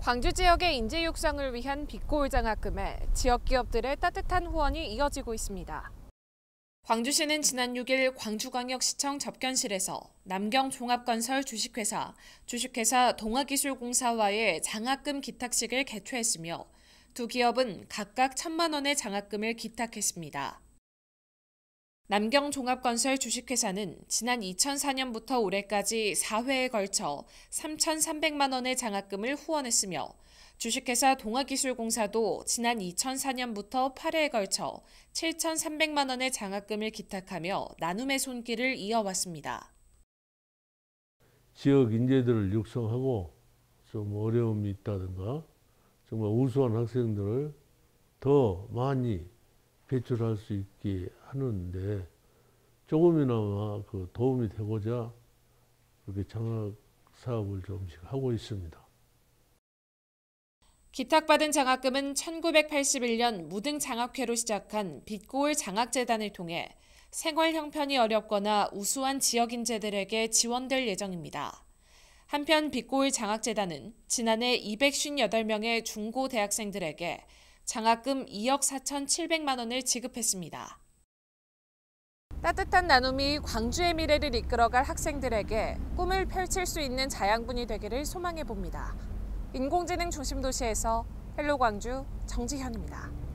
광주 지역의 인재 육성을 위한 빛고울 장학금에 지역 기업들의 따뜻한 후원이 이어지고 있습니다. 광주시는 지난 6일 광주광역시청 접견실에서 남경 종합건설 주식회사, 주식회사 동아기술공사와의 장학금 기탁식을 개최했으며 두 기업은 각각 천만 원의 장학금을 기탁했습니다. 남경종합건설 주식회사는 지난 2004년부터 올해까지 4회에 걸쳐 3,300만 원의 장학금을 후원했으며 주식회사 동아기술공사도 지난 2004년부터 8회에 걸쳐 7,300만 원의 장학금을 기탁하며 나눔의 손길을 이어왔습니다. 지역 인재들을 육성하고 좀 어려움이 있다든가 정말 우수한 학생들을 더 많이 배출할 수 있게 하는데 조금이나마 그 도움이 되고자 그렇게 장학 사업을 좀씩 하고 있습니다. 기탁받은 장학금은 1981년 무등 장학회로 시작한 빛고울 장학재단을 통해 생활 형편이 어렵거나 우수한 지역 인재들에게 지원될 예정입니다. 한편 빛고울 장학재단은 지난해 258명의 중고 대학생들에게 장학금 2억 4,700만 원을 지급했습니다. 따뜻한 나눔이 광주의 미래를 이끌어갈 학생들에게 꿈을 펼칠 수 있는 자양분이 되기를 소망해 봅니다. 인공지능 중심 도시에서 Hello 광주 정지현입니다.